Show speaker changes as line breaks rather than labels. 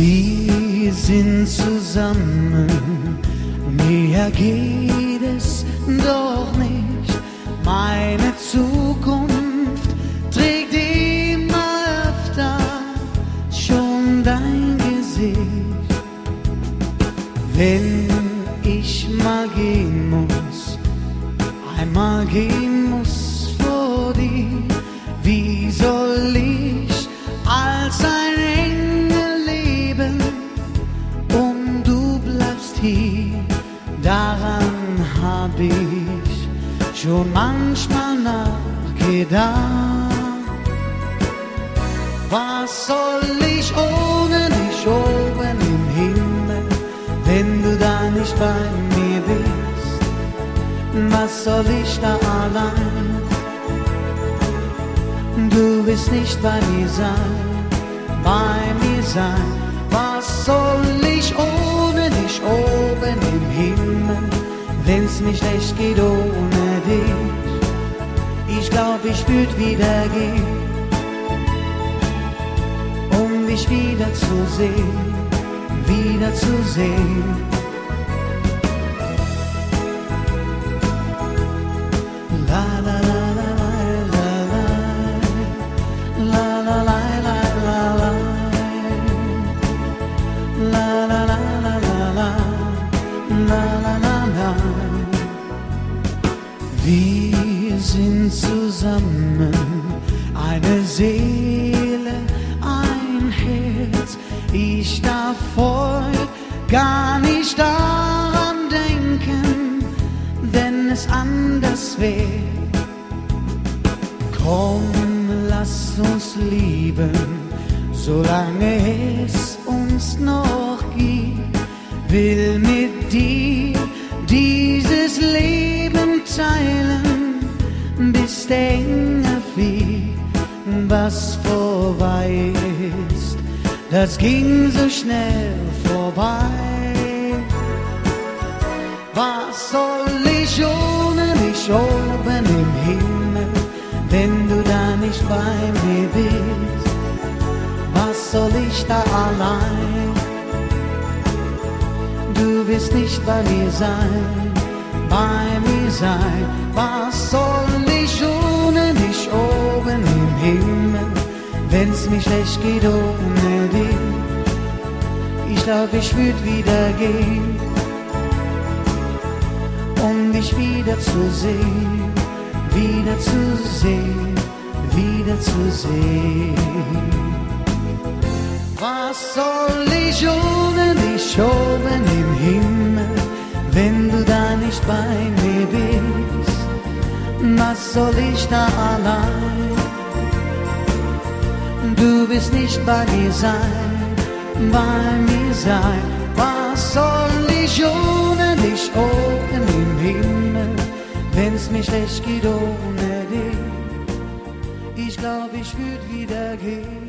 Wir sind zusammen, mehr geht es doch nicht. Meine Zukunft trägt immer öfter schon dein Gesicht. Wenn ich mal gehen Daran hab ich schon manchmal nachgedacht. Was soll ich ohne dich oben im Himmel, wenn du da nicht bei mir bist? Was soll ich da allein? Du willst nicht bei mir sein, bei mir sein. Was soll ich ohne dich wenn's mir schlecht geht ohne dich? Ich glaub, ich würd wieder gehen um dich wieder zu sehen, wieder zu sehen. La la la la sind zusammen, eine Seele, ein Herz. Ich darf heute gar nicht daran denken, wenn es anders wäre. Komm, lass uns lieben, solange es uns noch gibt. Will mit dir dieses Leben teilen, bis der Engel fliegt, was vorbei ist. Das ging so schnell vorbei. Was soll ich ohne dich oben im Himmel, wenn du da nicht bei mir bist? Was soll ich da allein? Du wirst nicht bei mir sein, bei mir sein. Schlecht geht ohne dich? Ich glaub, ich würd wieder gehen um dich wieder zu sehen, wieder zu sehen, wieder zu sehen. Was soll ich ohne dich oben im Himmel, wenn du da nicht bei mir bist? Was soll ich da allein? Du wirst nicht bei mir sein, bei mir sein. Was soll ich ohne dich oben im Himmel, wenn's mir schlecht geht ohne dich? Ich glaub, ich würd wieder gehen.